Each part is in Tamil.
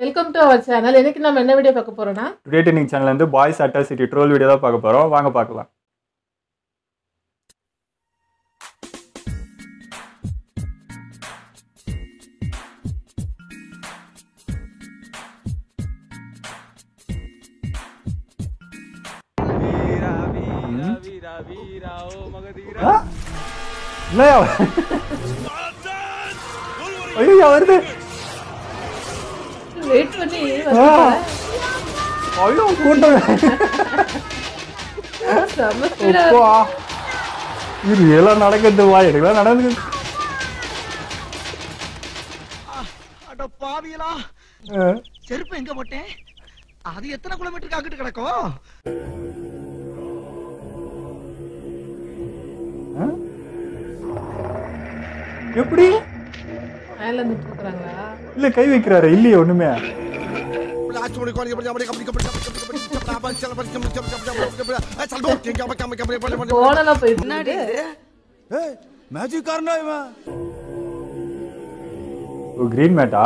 வெல்கம் டு அவர் சேனல் இன்னைக்கு நம்ம என்ன வீடியோ பார்க்க போறோம்னா? டுடே சேனல் வந்து பாய்ஸ் அட்டாசிட்டி ட்ரோல் வீடியோ தான் பார்க்க போகிறோம் வாங்க பார்க்கலாம். இல்லையா ஐயோ வருது வெயிட் பண்ணி. ஐயோ கூட்டம் அப்பா. இது எல்லாம் நடக்குது வா எனக்குலாம் நடக்குது அட பாவியலா. செருப்பு எங்க போட்டேன் அது எத்தனை கிலோமீட்டருக்கு அங்கிட்டு கிடக்கும் எப்படி? மேல நின்று இருக்கிறாங்களா இல்ல கை வைக்கிறாரு? இல்லையே ஒண்ணுமே. மேஜிக் காரனா இவன்? கிரீன் மேட்டா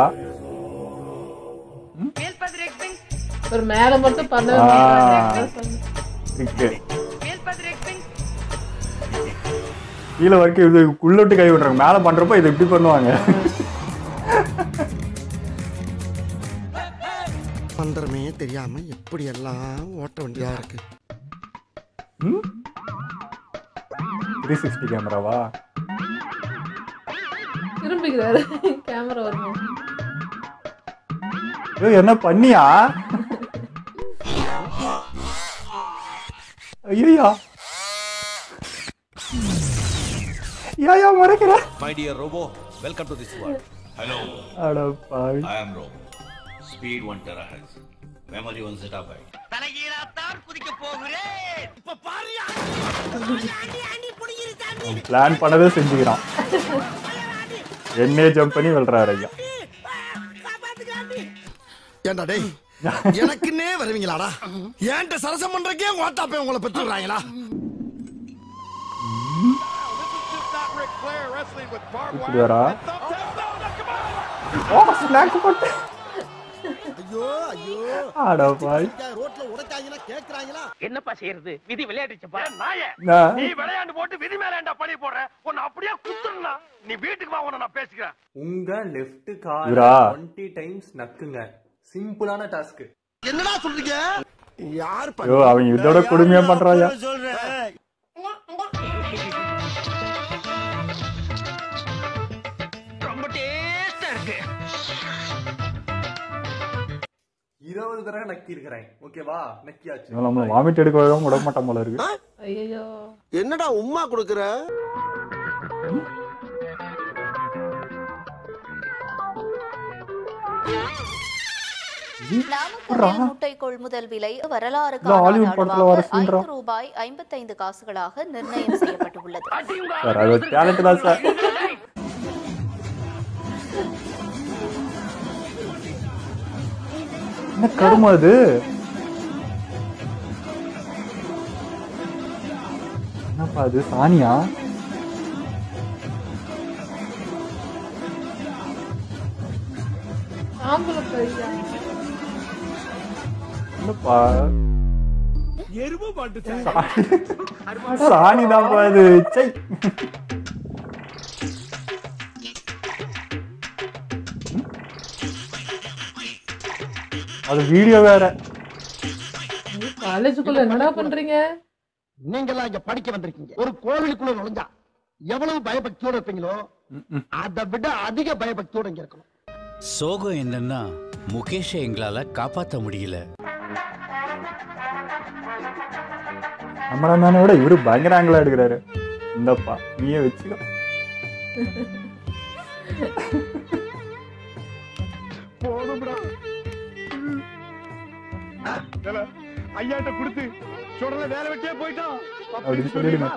ஒரு மேல மட்டும் பண்ணவே கீழே வரைக்கும் இது உள்ளோட்டு கை விடுறாங்க. மேல பண்றப்ப இது இப்படி பண்ணுவாங்க. மந்திரமே தெரியாம எப்படி எல்லாம் ஓட்ட வேண்டியதா இருக்கு. த்ரீ சிக்ஸ்டி கேமராவா? திரும்பிக்கிறாரு. கேமரா வரணும் ஐயோ என்ன பண்ணியா? ஐயா ஏயா மறைக்கிற? My dear Robo, welcome to this world. Hello, அட பாவி. I am Rob. Speed 1 terahertz. Memory 1 zettabyte. Plan பண்ணதே செஞ்சுக்கிறான். என்னே ஜம்ப் பண்ணி வெல்றாரு ஐயா. ஏண்டா டேய் எனக்குன்னே வருவீங்களாடா? ஏன்ட்ட சரசம் பண்றக்கே ஓட்டாப்பே உங்களை பெற்று இப்படி வரா ஓ ஸ்நாக் போட்டு ஐயோ ஐயோ. அட பாவி ரோட்ல உடைக்காங்கன்னா கேக்குறாங்களா? என்னப்பா செய்யறது? விதி விளையாடுச்சுப்பா நாய. நீ. விளையாண்டு போட்டு விதி மேல ஏன்டா பழி போடுற? உன்னை அப்படியே குத்துறா நீ வீட்டுக்கு வா உன்னை நான் பேசிக்கிறேன். உங்க லெஃப்ட் கால் இவரா? 20 டைம்ஸ் நக்குங்க. சிம்பிளான டாஸ்க் என்னடா சொல்றீங்க? யார் ஐயோ அவங்க இதோட கொடுமையா பண்றாயா? ரொம்ப இருபது தடவை நக்கி இருக்கிறேன் ஓகேவா நக்கியாச்சு. வாமிட் எடுக்க விட மாட்டான் போல இருக்கு. ஐயோ என்னடா உம்மா கொடுக்குற? முட்டை கொள்முதல் விலை வரலாறு. ஐந்து ரூபாய் ஐம்பத்தைந்து காசுகளாக நிர்ணயம் செய்யப்பட்டுள்ளது. என்ன கரும அது? என்னப்பா அது சாணியா? ஆம்பளை பையா என்னப்பா சாணி. தான்ப்பா இது சை. அது வீடியோ வேற. காலேஜுக்குள்ள என்னடா பண்றீங்க? நீங்க எல்லாம் இங்க படிக்க வந்திருக்கீங்க. ஒரு கோவிலுக்குள்ள நுழைஞ்சா எவ்வளவு பயபக்தியோட இருப்பீங்களோ அதை விட அதிக பயபக்தியோட இங்க இருக்கணும். சோகம் என்னன்னா முகேஷை எங்களால காப்பாத்த முடியல. நம்மள விட இவரு பயங்கர ஆங்கிளா எடுக்கிறாரு. இந்தப்பா நீயே வச்சுக்கோ. ஐயாட்ட கொடுத்து சொல்றத வேலை வெட்டியே போயிட்டோம்.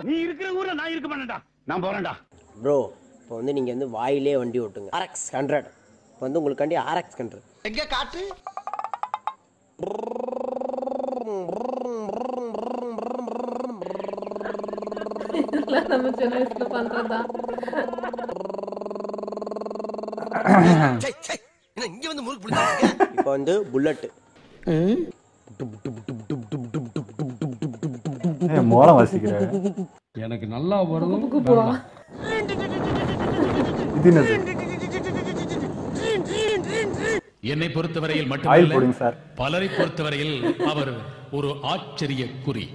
நீ இருக்கிற ஊர்ல நான் இருக்க மாட்டேன்டா. நான் போறேன்டா. ப்ரோ இப்போ வந்து நீங்கள் வந்து வாயிலே வண்டி ஓட்டுங்க. ஆர்எக்ஸ் ஹண்ட்ரட் இப்போ வந்து உங்களுக்காண்டி ஆர்எக்ஸ் ஹண்ட்ரட் எங்க காட்டு? இப்போ வந்து புல்லட்டு மோளம் வாசிக்கிறாரு எனக்கு நல்லா வரும் என்னை பொறுத்தவரையில் மட்டுமல்ல பலரை பொறுத்தவரையில் அவர் ஒரு ஆச்சரிய குறி.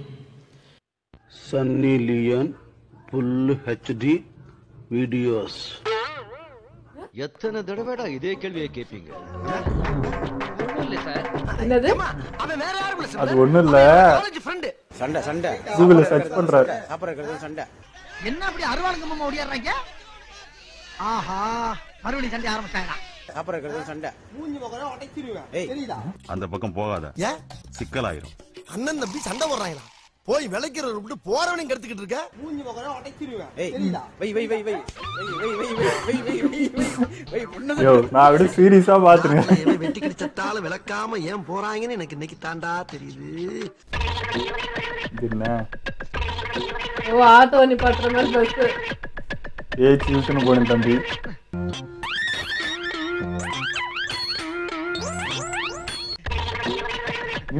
Sunny Leone full HD videos எத்தனை தடவைடா இதே கேள்வியை கேட்பீங்க என்னது? அவன் வேற யாரும் இல்ல அது ஒண்ணும் இல்ல. காலேஜ் ஃப்ரெண்டு சண்டை சண்டை. கூகுள்ல சர்ச் பண்றாரு. அப்புறம் இருக்கிறது சண்டை. என்ன அப்படி அருவாளுங்கம்மா ஓடியாடுறாங்க? ஆஹா மறுபடியும் சண்டை ஆரம்பிச்சாங்க அப்புறம் இருக்கிறது சண்டை. ஏய். அந்த பக்கம் போகாத. ஏன் சிக்கலாயிரும். அண்ணன் தம்பி சண்டை போடுறாங்களா? போய் விளைக்கிறத விட்டு போறவனையும் கெடுத்துக்கிட்டு இருக்க? ஏய். வை வை வை வை வை. வை வை வை வை வை வை வை. நான் விட சீரியஸா வெட்டி கிடிச்சத்தாலும் விளக்காம ஏன் போறாங்கன்னு எனக்கு இன்னைக்கு தாண்டா தெரியுது. என்ன? ஓ ஆட்டோ நிப்பாட்டுற மாதிரி பஸ் ஏய் டியூஷன் போனேன் தம்பி.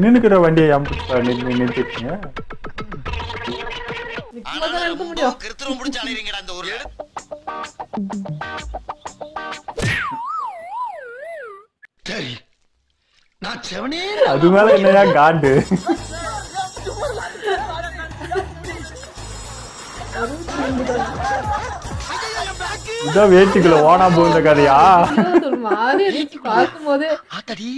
நின்னுக்கிற வண்டியை நிறுத்திருக்கீங்க? முடிச்சு அலைவீங்கடா அந்த நான் செவனே அது மேல என்னையா காண்டு இதான் வேட்டிக்குள்ள ஓனா கதையா? ஆத்தடி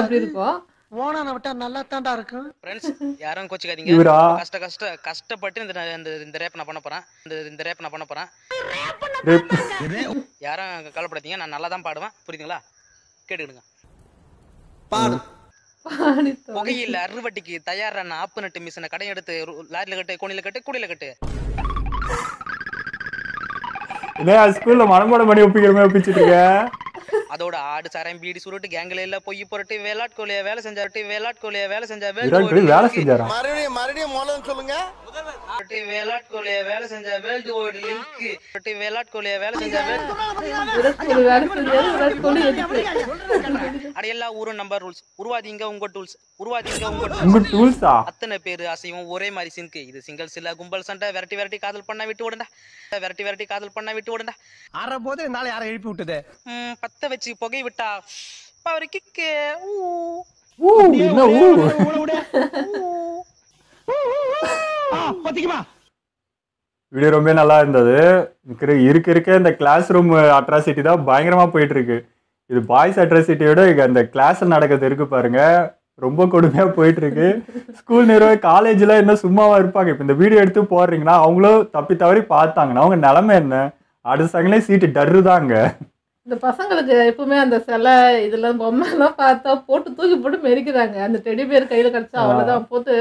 அப்படி இருக்கும். ஓனான விட்டா நல்லா தாண்டா இருக்கும். ஃப்ரெண்ட்ஸ் யாரும் கோச்சிக்காதீங்க? கஷ்ட கஷ்ட கஷ்டப்பட்டு இந்த இந்த இந்த ரேப் நான் பண்ண போறேன். இந்த இந்த ரேப் நான் பண்ண போறேன். யாரும் கவலைப்படாதீங்க. நான் நல்லா தான் பாடுவேன். புரியுதுங்களா? கேட்டுக்கிடுங்க. பாடு. பாடி புகையில் அறுவட்டிக்கு தயாரான ஆப்பு நட்டு மிஷினை கடை எடுத்து லாரில கட்டு கோணில கட்டு கூடையில கட்டு. என்ன ஸ்கூல்ல மனப்பாடம் பண்ணி ஒப்பிக்கிற மாதிரி ஒப்பிச்சிட்டு இருக்க? அதோட ஆடு சாரம் பீடி சுருட்டு கேங்கில எல்லாம் பொய் புரட்டு வேலாட் கோழியா வேலை செஞ்சாட்டு வேலாட் கோழியா வேலை செஞ்சா வேலை செஞ்சாரா மறுபடியும் மறுபடியும் மூலம் சொல்லுங்க கோழியா வேலை செஞ்சா வேல்டு ஓடு லிங்க் வேலாட் கோழியா வேலை செஞ்சா செஞ்சாரு அட எல்லா ஊரும் நம்பர் ரூல்ஸ் உருவாதீங்க உங்க டூல்ஸ் டூல்ஸா அத்தனை பேரு அசையும் ஒரே மாதிரி சிங்கு இது சிங்கிள் சில கும்பல் சண்டை விரட்டி விரட்டி காதல் பண்ணா விட்டு விடுண்டா? விரட்டி விரட்டி காதல் பண்ணா விட்டு விடுண்டா? அரை போது என்னால யாரை எழுப்பி விட்டது? பத்த வச்சு புகை விட்டா பவர் கிக்கு ஊ. பாத்தீங்களா வீடியோ ரொம்ப நல்லா இருந்தது. இருக்க இருக்க இந்த கிளாஸ் ரூம் அட்ராசிட்டி தான் பயங்கரமா போயிட்டு இருக்கு. இது பாய்ஸ் அட்ராசிட்டியோட அந்த கிளாஸ் நடக்கிறது இருக்கு பாருங்க. ரொம்ப கொடுமையா போயிட்டு இருக்கு ஸ்கூல் நிறுவ காலேஜ்ல என்ன சும்மாவா இருப்பாங்க? இப்போ இந்த வீடியோ எடுத்து போடுறீங்கன்னா அவங்களும் தப்பி தவறி பார்த்தாங்கன்னா அவங்க நிலைமை என்ன? அடுத்த சங்கலே சீட்டு டர்ரு தாங்க இந்த பசங்களுக்கு எப்பவுமே அந்த சிலை இதெல்லாம் பொம்மை எல்லாம் பார்த்தா போட்டு தூக்கி போட்டு மெரிக்கிறாங்க. அந்த டெடி பேர் கையில கிடைச்சா அவ்வளவுதான். போட்டு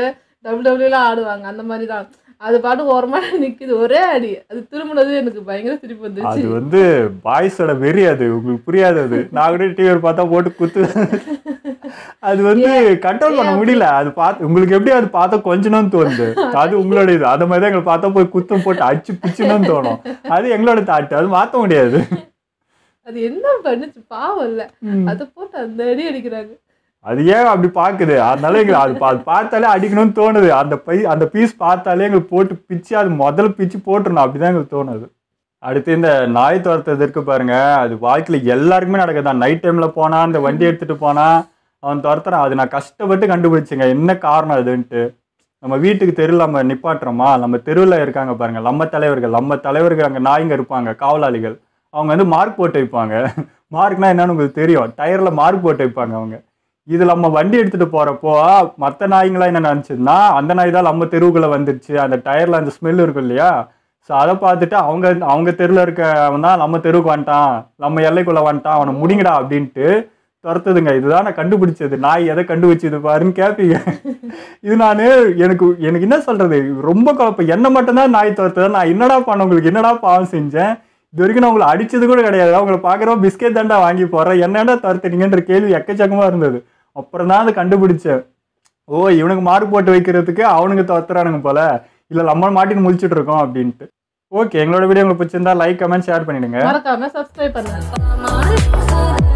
டபுள் டபுள்யூலாம் ஆடுவாங்க. அந்த மாதிரி தான் அது பாட்டு ஓரமா நிக்குது. ஒரே அடி. அது திரும்பினது எனக்கு பயங்கர சிரிப்பு அது வந்துச்சு வந்து பாய்ஸோட வெறி அது. உங்களுக்கு புரியாது அது. நான் கூட டிவி பார்த்தா போட்டு குத்து. அது வந்து கண்ட்ரோல் பண்ண முடியல. அது பார்த்து உங்களுக்கு எப்படி அது பார்த்தா கொஞ்சணும்னு தோணுது. அது உங்களோட இது. அது மாதிரி தான் எங்களுக்கு பார்த்தா போய் குத்தம் போட்டு அடிச்சு பிச்சுணும்னு தோணும். அது எங்களோட தாட்டு அது மாற்ற முடியாது. அது என்ன பண்ணுச்சு? பாவம் இல்ல. அதை போட்டு அந்த அடி அடிக்கிறாங்க. அது ஏன் அப்படி பாக்குது? அதனால எங்களுக்கு அது பார்த்தாலே அடிக்கணும்னு தோணுது. அந்த பை அந்த பீஸ் பார்த்தாலே எங்களுக்கு போட்டு பிச்சு அது முதல்ல பிச்சு போட்டுருணும் அப்படிதான் எங்களுக்கு தோணுது. அடுத்து இந்த நாய் துரத்துறது இருக்கு பாருங்க. அது வாழ்க்கையில எல்லாருக்குமே நடக்குது நைட் டைம்ல போனா அந்த வண்டி எடுத்துட்டு போனா அவன் துரத்துறான். அது நான் கஷ்டப்பட்டு கண்டுபிடிச்சேங்க. என்ன காரணம் அதுன்ட்டு. நம்ம வீட்டுக்கு தெருவில் நம்ம நிப்பாட்டுறோமா? நம்ம தெருவில் இருக்காங்க பாருங்கள் நம்ம தலைவர்கள். நம்ம தலைவர்கள் அங்கே நாய்ங்க இருப்பாங்க காவலாளிகள். அவங்க வந்து மார்க் போட்டு வைப்பாங்க. மார்க்னா என்னன்னு உங்களுக்கு தெரியும். டயரில் மார்க் போட்டு வைப்பாங்க அவங்க. இது நம்ம வண்டி எடுத்துகிட்டு போகிறப்போ மற்ற நாய்ங்களாம் என்ன நினைச்சதுன்னா அந்த நாய் தான் நம்ம தெருவுக்குள்ளே வந்துருச்சு. அந்த டயரில் அந்த ஸ்மெல் இருக்கும் இல்லையா? ஸோ அதை பார்த்துட்டு அவங்க அவங்க தெருவில் இருக்கவன் தான் நம்ம தெருவுக்கு வந்துட்டான். நம்ம எல்லைக்குள்ளே வந்துட்டான். அவனை முடிங்கடா அப்படின்ட்டு துரத்துதுங்க. இதுதான் நான் கண்டுபிடிச்சது. நாய் எதை கண்டுபிடிச்சது பாருன்னு கேட்பீங்க இது நான் எனக்கு எனக்கு என்ன சொல்றது? ரொம்ப குழப்பம். என்ன மட்டும்தான் நாய் துரத்து நான் என்னடா பண்ண? உங்களுக்கு என்னடா பாவம் செஞ்சேன்? இது வரைக்கும் நான் உங்களை அடிச்சது கூட கிடையாது. உங்களை பார்க்குறோம் பிஸ்கெட் தாண்டா வாங்கி போடுறேன். என்னடா துரத்துனீங்கன்ற கேள்வி எக்கச்சக்கமாக இருந்தது. அப்புறம் தான் அதை கண்டுபிடிச்சேன். ஓ இவனுக்கு மார்க் போட்டு வைக்கிறதுக்கு அவனுங்க துரத்துறானுங்க போல. இல்லை நம்ம மாட்டின்னு முழிச்சிட்டு இருக்கோம் அப்படின்ட்டு. ஓகே எங்களோட வீடியோ உங்களுக்கு பிடிச்சிருந்தா லைக் கமெண்ட் ஷேர் பண்ணிடுங்க. மறக்காம சப்ஸ்கிரைப் பண்ணுங்க.